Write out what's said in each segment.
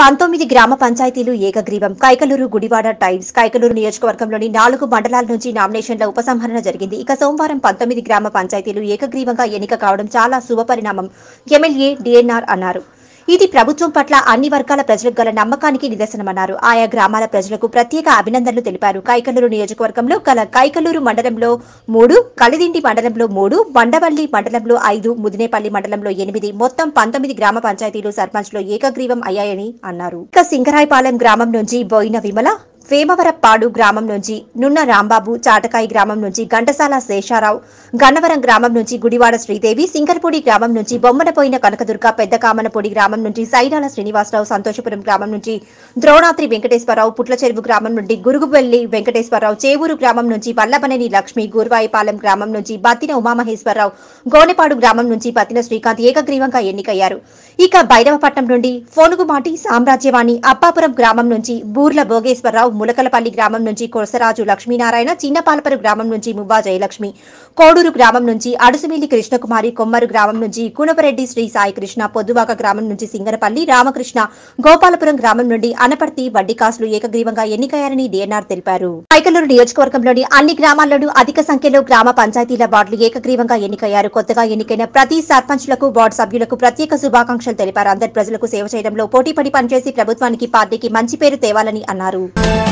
పంతొమ్మిది గ్రామ పంచాయతీలు ఏకగ్రీవం. కైకలూరు గుడివాడ టైమ్స్. కైకలూరు నియోజకవర్గంలోని నాలుగు మండలాల నుంచి నామినేషన్ల ఉపసంహరణ జరిగింది. ఇక సోమవారం పంతొమ్మిది గ్రామ పంచాయతీలు ఏకగ్రీవంగా ఎన్నిక కావడం చాలా శుభపరిణామం ఎమ్మెల్యే డిఎన్ఆర్ అన్నారు. ఇది ప్రభుత్వం పట్ల అన్ని వర్గాల ప్రజలకు గల నమ్మకానికి నిదర్శనమన్నారు. ఆయా గ్రామాల ప్రజలకు ప్రత్యేక అభినందనలు తెలిపారు. కైకలూరు నియోజకవర్గంలో గల కైకలూరు మండలంలో మూడు కలిదిండి మండలంలో మూడు బండవల్లి మండలంలో ఐదు ముదినేపల్లి మండలంలో ఎనిమిది మొత్తం పంతొమ్మిది గ్రామ పంచాయతీలు సర్పంచ్లో ఏకగ్రీవం అయ్యాయని అన్నారు. ఇక సింగరాయపాలెం గ్రామం నుంచి బోయిన విమల వేమవరపాడు గ్రామం నుంచి నున్న రాంబాబు చాటకాయి గ్రామం నుంచి ఘంటసాల శేషారావు గన్నవరం గ్రామం నుంచి గుడివాడ శ్రీదేవి సింగర్పూడి గ్రామం నుంచి బొమ్మనపోయిన కనకదుర్గ పెద్ద కామనపూడి గ్రామం నుంచి సైడాల శ్రీనివాసరావు సంతోషపురం గ్రామం నుంచి ద్రోణాద్రి వెంకటేశ్వరరావు పుట్లచెరువు గ్రామం నుండి గురుగుబెల్లి వెంకటేశ్వరరావు చేవూరు గ్రామం నుంచి వల్లభనేని లక్ష్మి గురువాయిపాలెం గ్రామం నుంచి బత్తిన ఉమామహేశ్వరరావు గోనెపాడు గ్రామం నుంచి పత్తిన శ్రీకాంత్ ఏకగ్రీవంగా ఎన్నికయ్యారు. ఇక భైరవపట్నం నుండి ఫోనుగుమాటి సామ్రాజ్యవాణి అప్పాపురం గ్రామం నుంచి బూర్ల భోగేశ్వరరావు ములకలపల్లి గ్రామం నుంచి కొరసరాజు లక్ష్మీనారాయణ చిన్నపాలపరు గ్రామం నుంచి ముబ్బా జయలక్ష్మి కోడూరు గ్రామం నుంచి అడుసుమిల్లి కృష్ణకుమారి కొమ్మరు గ్రామం నుంచి కునపరెడ్డి శ్రీ సాయి కృష్ణ పొద్దువాక గ్రామం నుంచి సింగరపల్లి రామకృష్ణ గోపాలపురం గ్రామం నుండి అనపర్తి వడ్డికాసులు ఏకగ్రీవంగా ఎన్నికయ్యారని డిఎన్ఆర్ తెలిపారు. పైకలూరు నియోజకవర్గంలోని అన్ని గ్రామాల్లోనూ అధిక సంఖ్యలో గ్రామ పంచాయతీల వార్డులు ఏకగ్రీవంగా ఎన్నికయ్యారు. కొత్తగా ఎన్నికైన ప్రతి సర్పంచ్లకు వార్డు సభ్యులకు ప్రత్యేక శుభాకాంక్షలు తెలిపారు. అందరి ప్రజలకు సేవ చేయడంలో పోటీపడి పనిచేసి ప్రభుత్వానికి పార్టీకి మంచి పేరు తేవాలని అన్నారు.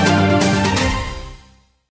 Thank you.